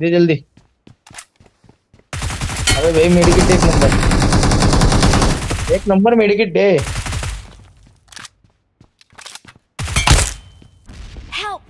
दे जल्दी। अरे भाई मेडिकेट एक नंबर। एक नंबर मेडिकेट दे। Help!